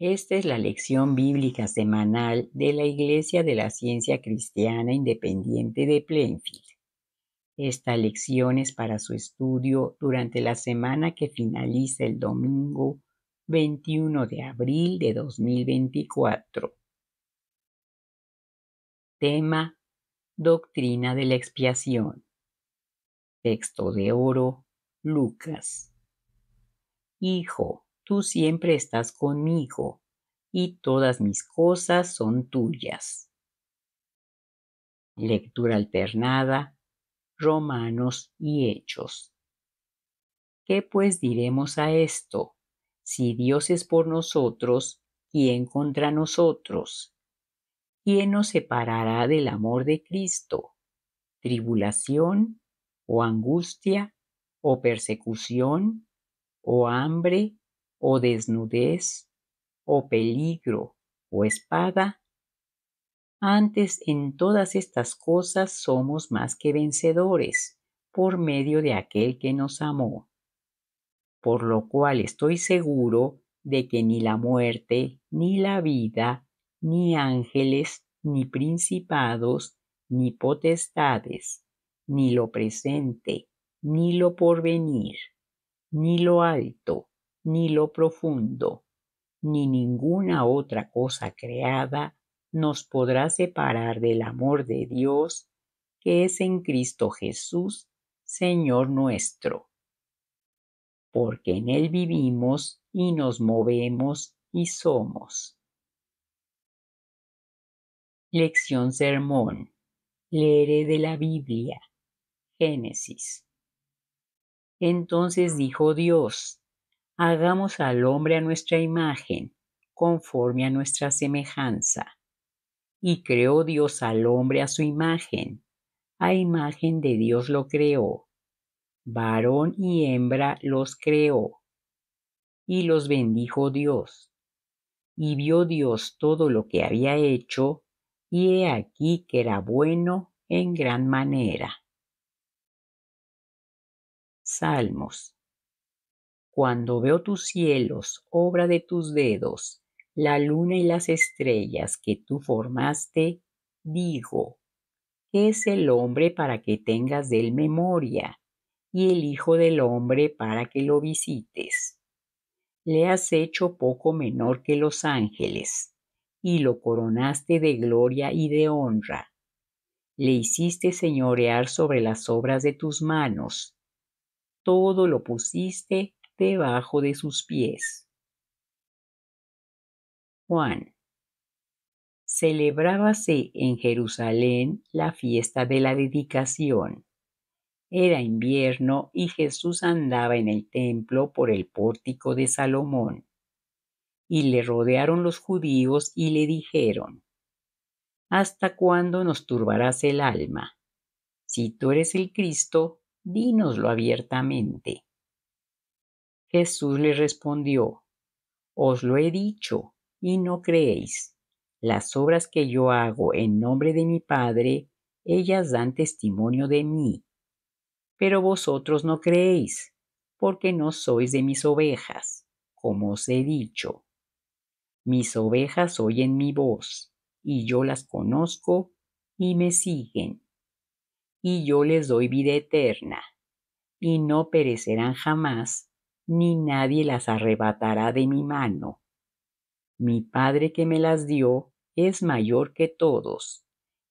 Esta es la lección bíblica semanal de la Iglesia de la Ciencia Cristiana Independiente de Plainfield. Esta lección es para su estudio durante la semana que finaliza el domingo 21 de abril de 2024. Tema Doctrina de la expiación. Texto de oro Lucas. Hijo, tú siempre estás conmigo, y todas mis cosas son tuyas. Lectura alternada, Romanos y Hechos. ¿Qué pues diremos a esto? Si Dios es por nosotros, ¿quién contra nosotros? ¿Quién nos separará del amor de Cristo? ¿Tribulación o angustia o persecución o hambre o desnudez, o peligro, o espada. Antes en todas estas cosas somos más que vencedores por medio de aquel que nos amó. Por lo cual estoy seguro de que ni la muerte, ni la vida, ni ángeles, ni principados, ni potestades, ni lo presente, ni lo porvenir, ni lo alto, ni lo profundo, ni ninguna otra cosa creada nos podrá separar del amor de Dios que es en Cristo Jesús, Señor nuestro. Porque en Él vivimos y nos movemos y somos. Lección Sermón. Leeré de la Biblia. Génesis. Entonces dijo Dios, hagamos al hombre a nuestra imagen, conforme a nuestra semejanza. Y creó Dios al hombre a su imagen, a imagen de Dios lo creó, varón y hembra los creó. Y los bendijo Dios. Y vio Dios todo lo que había hecho, y he aquí que era bueno en gran manera. Salmos cuando veo tus cielos, obra de tus dedos, la luna y las estrellas que tú formaste, digo, ¿qué es el hombre para que tengas de él memoria? y el Hijo del Hombre para que lo visites. Le has hecho poco menor que los ángeles, y lo coronaste de gloria y de honra. Le hiciste señorear sobre las obras de tus manos. Todo lo pusiste debajo de sus pies. Juan. Celebrábase en Jerusalén la fiesta de la dedicación. Era invierno y Jesús andaba en el templo por el pórtico de Salomón. Y le rodearon los judíos y le dijeron, ¿Hasta cuándo nos turbarás el alma? Si tú eres el Cristo, dínoslo abiertamente. Jesús le respondió, Os lo he dicho, y no creéis. Las obras que yo hago en nombre de mi Padre, ellas dan testimonio de mí. Pero vosotros no creéis, porque no sois de mis ovejas, como os he dicho. Mis ovejas oyen mi voz, y yo las conozco, y me siguen. Y yo les doy vida eterna, y no perecerán jamás, ni nadie las arrebatará de mi mano. Mi Padre que me las dio es mayor que todos,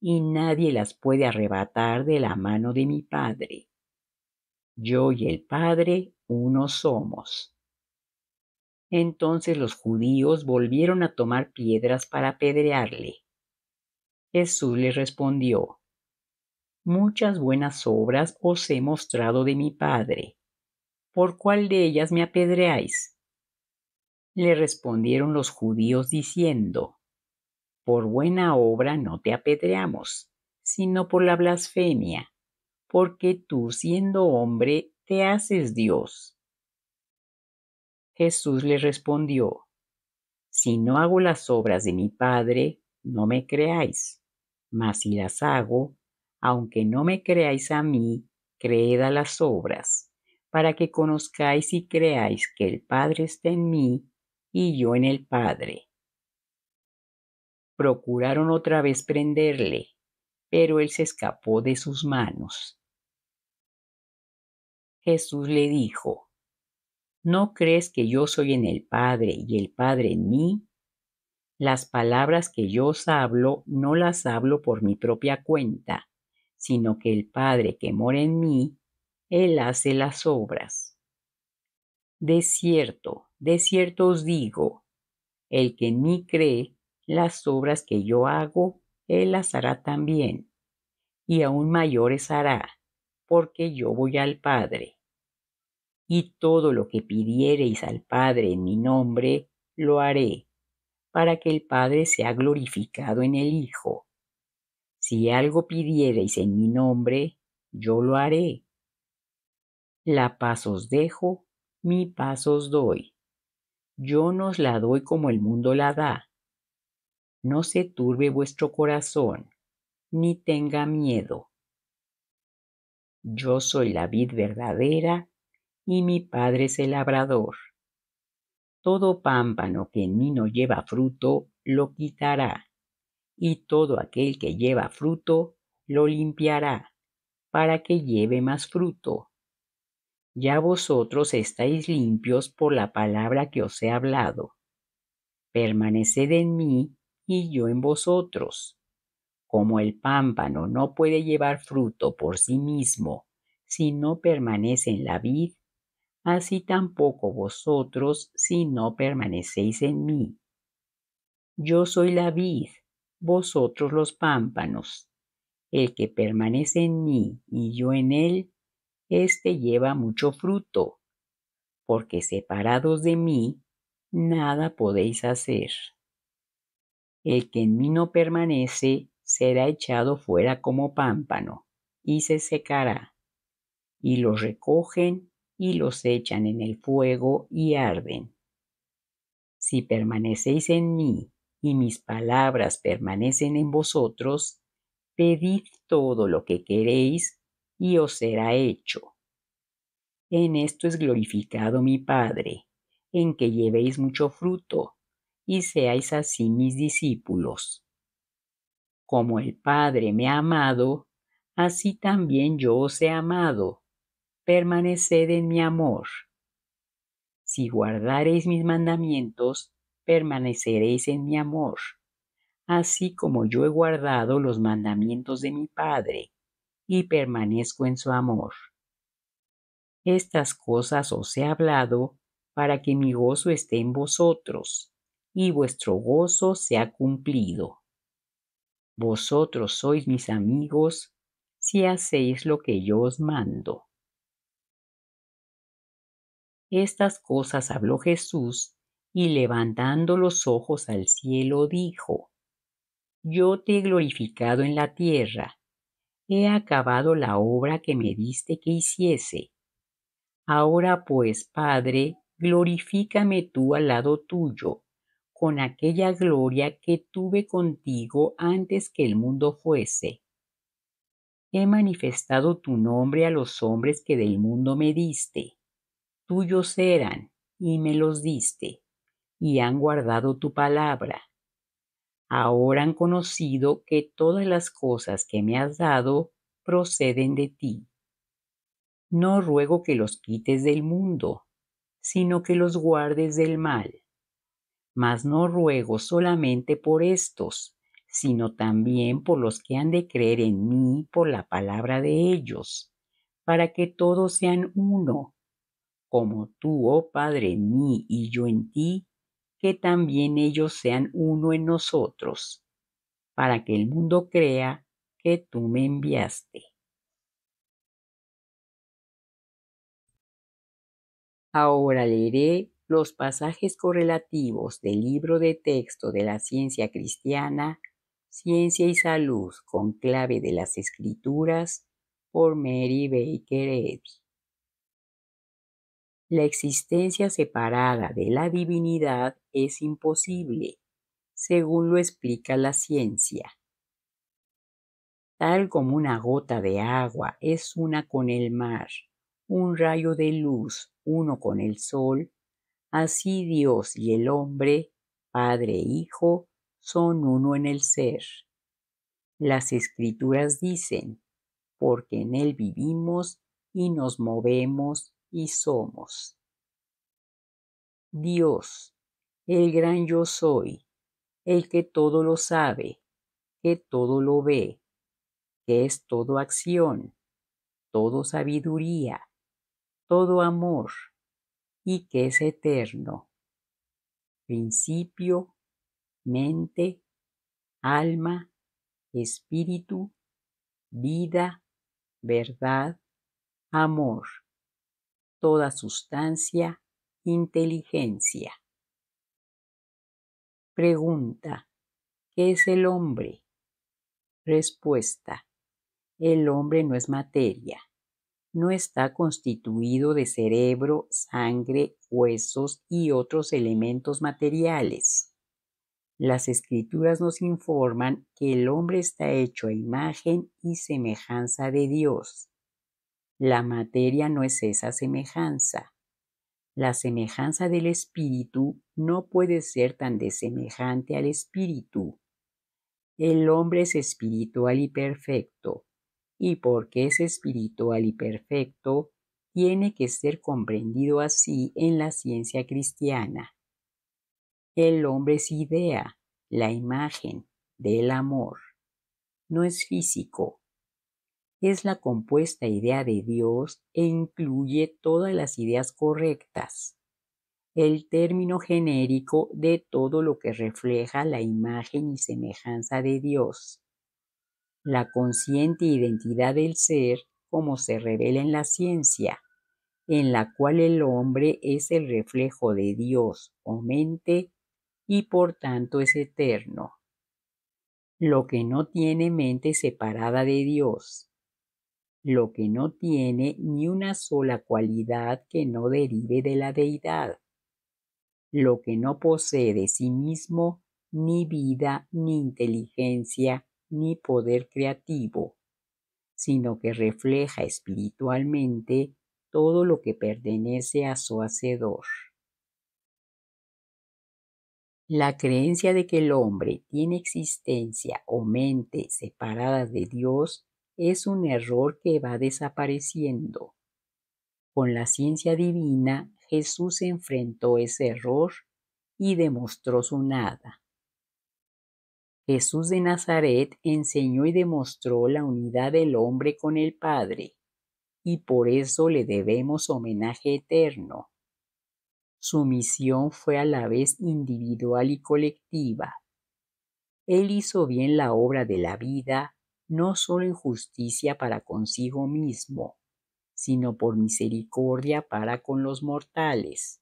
y nadie las puede arrebatar de la mano de mi Padre. Yo y el Padre uno somos. Entonces los judíos volvieron a tomar piedras para apedrearle. Jesús le respondió, Muchas buenas obras os he mostrado de mi Padre ¿por cuál de ellas me apedreáis? Le respondieron los judíos diciendo, por buena obra no te apedreamos, sino por la blasfemia, porque tú siendo hombre te haces Dios. Jesús le respondió, si no hago las obras de mi Padre, no me creáis, mas si las hago, aunque no me creáis a mí, creed a las obras para que conozcáis y creáis que el Padre está en mí y yo en el Padre. Procuraron otra vez prenderle, pero él se escapó de sus manos. Jesús le dijo, ¿no crees que yo soy en el Padre y el Padre en mí? Las palabras que yo os hablo no las hablo por mi propia cuenta, sino que el Padre que mora en mí, Él hace las obras. De cierto, de cierto os digo, el que en mí cree, las obras que yo hago, Él las hará también, y aún mayores hará, porque yo voy al Padre. Y todo lo que pidiereis al Padre en mi nombre, lo haré, para que el Padre sea glorificado en el Hijo. Si algo pidiereis en mi nombre, yo lo haré. La paz os dejo, mi paz os doy. Yo nos la doy como el mundo la da. No se turbe vuestro corazón, ni tenga miedo. Yo soy la vid verdadera y mi Padre es el labrador. Todo pámpano que en mí no lleva fruto, lo quitará, y todo aquel que lleva fruto, lo limpiará, para que lleve más fruto. Ya vosotros estáis limpios por la palabra que os he hablado. Permaneced en mí y yo en vosotros. Como el pámpano no puede llevar fruto por sí mismo si no permanece en la vid, así tampoco vosotros si no permanecéis en mí. Yo soy la vid, vosotros los pámpanos. El que permanece en mí y yo en él, éste lleva mucho fruto, porque separados de mí, nada podéis hacer. El que en mí no permanece será echado fuera como pámpano, y se secará. Y los recogen y los echan en el fuego y arden. Si permanecéis en mí y mis palabras permanecen en vosotros, pedid todo lo que queréis y os será hecho. En esto es glorificado mi Padre, en que llevéis mucho fruto y seáis así mis discípulos. Como el Padre me ha amado, así también yo os he amado. Permaneced en mi amor. Si guardareis mis mandamientos, permaneceréis en mi amor, así como yo he guardado los mandamientos de mi Padre, y permanezco en su amor. Estas cosas os he hablado para que mi gozo esté en vosotros y vuestro gozo sea cumplido. Vosotros sois mis amigos si hacéis lo que yo os mando. Estas cosas habló Jesús y levantando los ojos al cielo dijo, Yo te he glorificado en la tierra, he acabado la obra que me diste que hiciese. Ahora pues, Padre, glorifícame tú al lado tuyo con aquella gloria que tuve contigo antes que el mundo fuese. He manifestado tu nombre a los hombres que del mundo me diste. Tuyos eran, y me los diste, y han guardado tu palabra. Ahora han conocido que todas las cosas que me has dado proceden de ti. No ruego que los quites del mundo, sino que los guardes del mal mas no ruego solamente por estos, sino también por los que han de creer en mí por la palabra de ellos, para que todos sean uno, como tú, oh Padre, en mí y yo en ti, que también ellos sean uno en nosotros, para que el mundo crea que tú me enviaste. Ahora leeré los pasajes correlativos del libro de texto de la ciencia cristiana, Ciencia y Salud con clave de las Escrituras, por Mary Baker Eddy. La existencia separada de la divinidad es imposible, según lo explica la ciencia. Tal como una gota de agua es una con el mar, un rayo de luz uno con el sol, Así Dios y el hombre, Padre e Hijo, son uno en el ser. Las escrituras dicen, porque en Él vivimos y nos movemos y somos. Dios, el gran yo soy, el que todo lo sabe, que todo lo ve, que es todo acción, todo sabiduría, todo amor, y que es eterno. Principio, mente, alma, espíritu, vida, verdad, amor, toda sustancia, inteligencia. Pregunta, ¿qué es el hombre? Respuesta, el hombre no es materia, no está constituido de cerebro, sangre, huesos y otros elementos materiales. Las escrituras nos informan que el hombre está hecho a imagen y semejanza de Dios. La materia no es esa semejanza. La semejanza del espíritu no puede ser tan desemejante al espíritu. El hombre es espiritual y perfecto, y porque es espiritual y perfecto, tiene que ser comprendido así en la ciencia cristiana. El hombre es idea, la imagen del amor. No es físico. Es la compuesta idea de Dios e incluye todas las ideas correctas. El término genérico de todo lo que refleja la imagen y semejanza de Dios la consciente identidad del ser como se revela en la ciencia, en la cual el hombre es el reflejo de Dios o mente y por tanto es eterno. Lo que no tiene mente separada de Dios, lo que no tiene ni una sola cualidad que no derive de la deidad, lo que no posee de sí mismo ni vida ni inteligencia ni poder creativo, sino que refleja espiritualmente todo lo que pertenece a su Hacedor. La creencia de que el hombre tiene existencia o mente separadas de Dios es un error que va desapareciendo. Con la ciencia divina, Jesús enfrentó ese error y demostró su nada. Jesús de Nazaret enseñó y demostró la unidad del hombre con el Padre, y por eso le debemos homenaje eterno. Su misión fue a la vez individual y colectiva. Él hizo bien la obra de la vida, no solo en justicia para consigo mismo, sino por misericordia para con los mortales,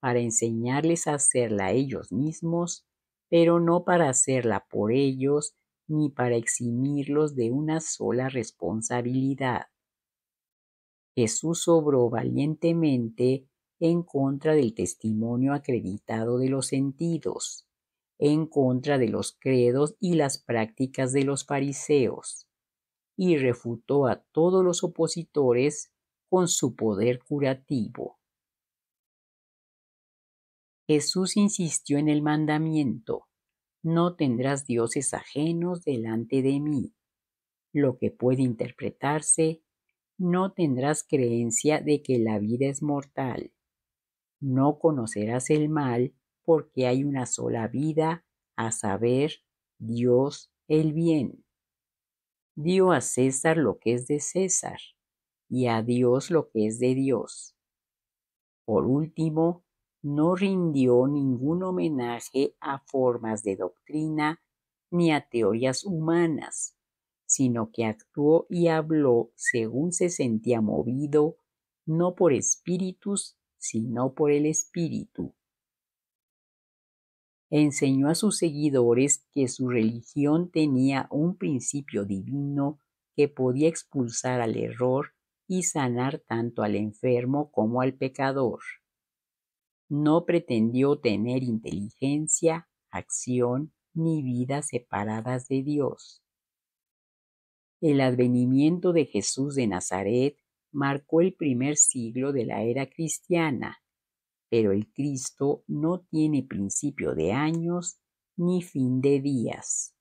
para enseñarles a hacerla ellos mismos pero no para hacerla por ellos ni para eximirlos de una sola responsabilidad. Jesús obró valientemente en contra del testimonio acreditado de los sentidos, en contra de los credos y las prácticas de los fariseos, y refutó a todos los opositores con su poder curativo. Jesús insistió en el mandamiento, no tendrás dioses ajenos delante de mí, lo que puede interpretarse, no tendrás creencia de que la vida es mortal, no conocerás el mal porque hay una sola vida, a saber, Dios el bien. Dio a César lo que es de César y a Dios lo que es de Dios. Por último, no rindió ningún homenaje a formas de doctrina ni a teorías humanas, sino que actuó y habló según se sentía movido, no por espíritus, sino por el espíritu. Enseñó a sus seguidores que su religión tenía un principio divino que podía expulsar al error y sanar tanto al enfermo como al pecador no pretendió tener inteligencia, acción ni vida separadas de Dios. El advenimiento de Jesús de Nazaret marcó el primer siglo de la era cristiana pero el Cristo no tiene principio de años ni fin de días.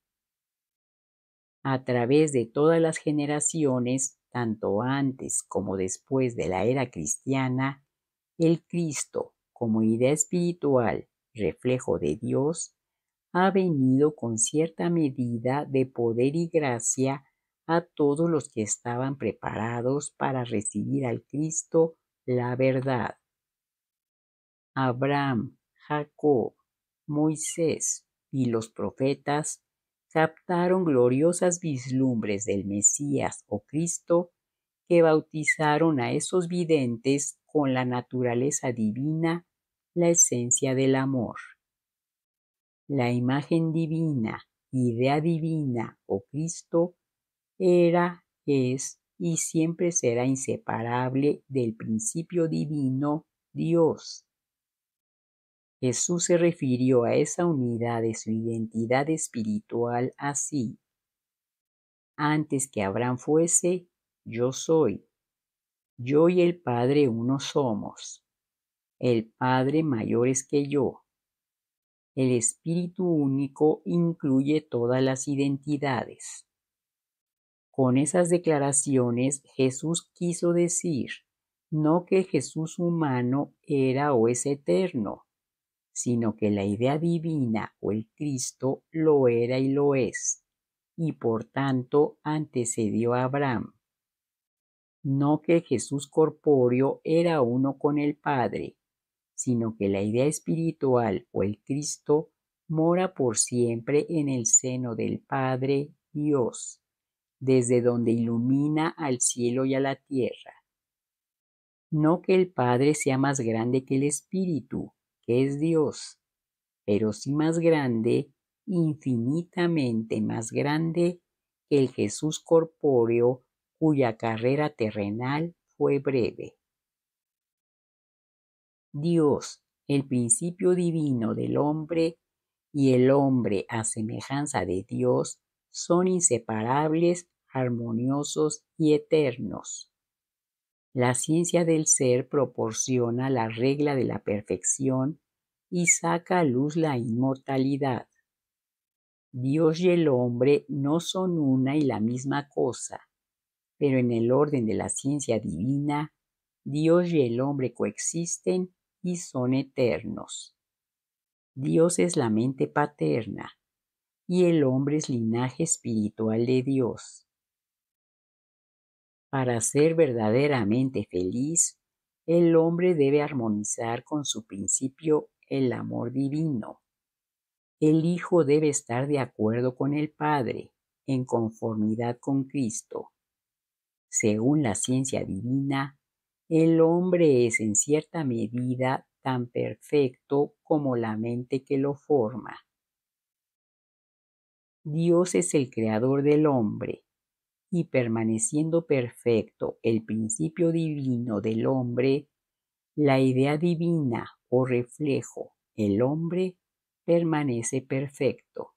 A través de todas las generaciones, tanto antes como después de la era cristiana, el Cristo, como idea espiritual, reflejo de Dios, ha venido con cierta medida de poder y gracia a todos los que estaban preparados para recibir al Cristo la verdad. Abraham, Jacob, Moisés y los profetas captaron gloriosas vislumbres del Mesías o Cristo que bautizaron a esos videntes con la naturaleza divina, la esencia del amor. La imagen divina, idea divina o Cristo era, es y siempre será inseparable del principio divino Dios. Jesús se refirió a esa unidad de su identidad espiritual así. Antes que Abraham fuese, yo soy. Yo y el Padre uno somos. El Padre mayor es que yo. El Espíritu único incluye todas las identidades. Con esas declaraciones Jesús quiso decir no que Jesús humano era o es eterno, sino que la idea divina o el Cristo lo era y lo es, y por tanto antecedió a Abraham. No que Jesús corpóreo era uno con el Padre, sino que la idea espiritual o el Cristo mora por siempre en el seno del Padre Dios desde donde ilumina al cielo y a la tierra. No que el Padre sea más grande que el Espíritu, es Dios, pero sí más grande, infinitamente más grande que el Jesús corpóreo cuya carrera terrenal fue breve. Dios, el principio divino del hombre, y el hombre a semejanza de Dios, son inseparables, armoniosos y eternos. La ciencia del ser proporciona la regla de la perfección y saca a luz la inmortalidad. Dios y el hombre no son una y la misma cosa, pero en el orden de la ciencia divina, Dios y el hombre coexisten y son eternos. Dios es la mente paterna, y el hombre es linaje espiritual de Dios. Para ser verdaderamente feliz, el hombre debe armonizar con su principio el amor divino. El Hijo debe estar de acuerdo con el Padre, en conformidad con Cristo. Según la ciencia divina, el hombre es en cierta medida tan perfecto como la mente que lo forma. Dios es el creador del hombre, y permaneciendo perfecto el principio divino del hombre, la idea divina o reflejo, el hombre, permanece perfecto.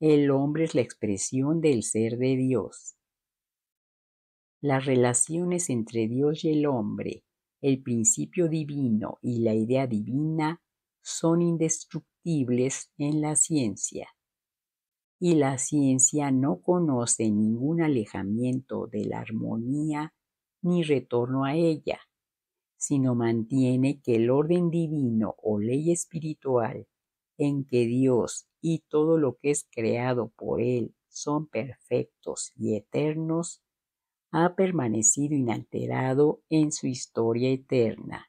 El hombre es la expresión del ser de Dios. Las relaciones entre Dios y el hombre, el principio divino y la idea divina son indestructibles en la ciencia y la ciencia no conoce ningún alejamiento de la armonía ni retorno a ella, sino mantiene que el orden divino o ley espiritual en que Dios y todo lo que es creado por Él son perfectos y eternos, ha permanecido inalterado en su historia eterna.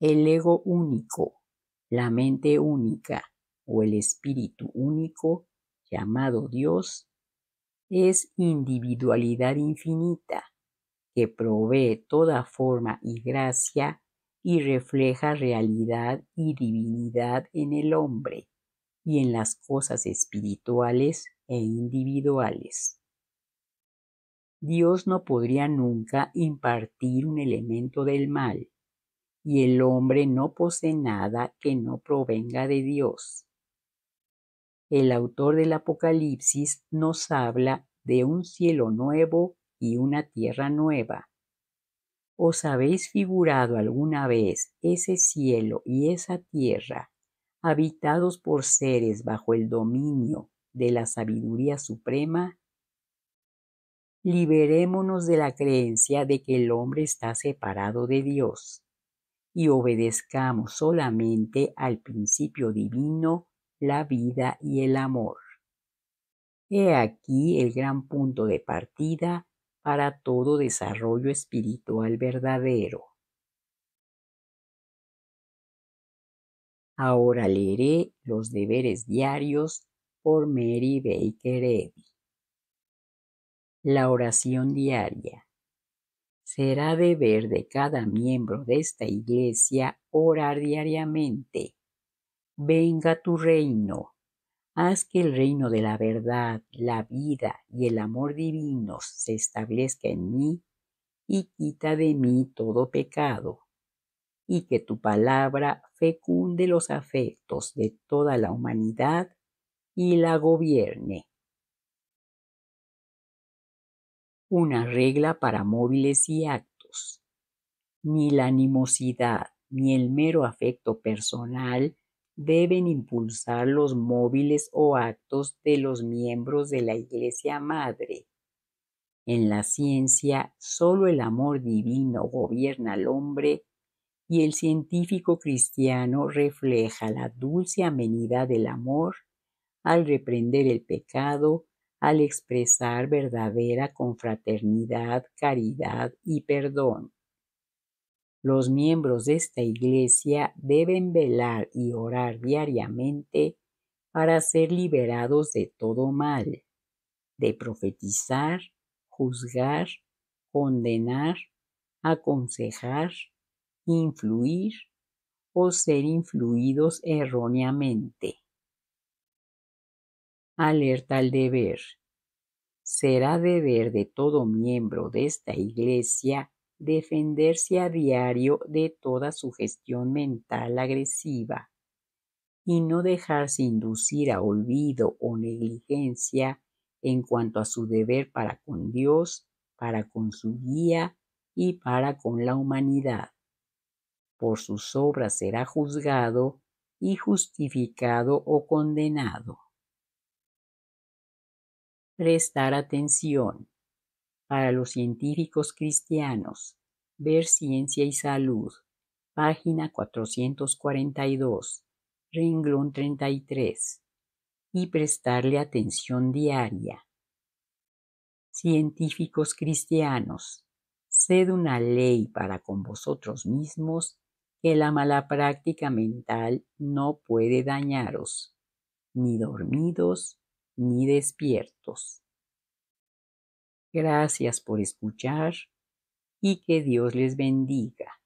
El ego único, la mente única, o el Espíritu único, llamado Dios, es individualidad infinita que provee toda forma y gracia y refleja realidad y divinidad en el hombre y en las cosas espirituales e individuales. Dios no podría nunca impartir un elemento del mal, y el hombre no posee nada que no provenga de Dios el autor del Apocalipsis nos habla de un cielo nuevo y una tierra nueva. ¿Os habéis figurado alguna vez ese cielo y esa tierra habitados por seres bajo el dominio de la sabiduría suprema? Liberémonos de la creencia de que el hombre está separado de Dios y obedezcamos solamente al principio divino, la vida y el amor. He aquí el gran punto de partida para todo desarrollo espiritual verdadero. Ahora leeré los deberes diarios por Mary Baker Eddy. La oración diaria. Será deber de cada miembro de esta iglesia orar diariamente. Venga tu reino Haz que el reino de la verdad, la vida y el amor divinos se establezca en mí y quita de mí todo pecado, y que tu palabra fecunde los afectos de toda la humanidad y la gobierne. Una regla para móviles y actos. Ni la animosidad ni el mero afecto personal deben impulsar los móviles o actos de los miembros de la Iglesia Madre. En la ciencia, solo el amor divino gobierna al hombre y el científico cristiano refleja la dulce amenidad del amor al reprender el pecado, al expresar verdadera confraternidad, caridad y perdón. Los miembros de esta iglesia deben velar y orar diariamente para ser liberados de todo mal, de profetizar, juzgar, condenar, aconsejar, influir o ser influidos erróneamente. Alerta al deber. Será deber de todo miembro de esta iglesia defenderse a diario de toda sugestión mental agresiva y no dejarse inducir a olvido o negligencia en cuanto a su deber para con Dios, para con su guía y para con la humanidad. Por sus obras será juzgado y justificado o condenado. Prestar atención para los científicos cristianos. Ver Ciencia y Salud, página 442, renglón 33, y prestarle atención diaria. Científicos cristianos, sed una ley para con vosotros mismos que la mala práctica mental no puede dañaros, ni dormidos ni despiertos. Gracias por escuchar y que Dios les bendiga.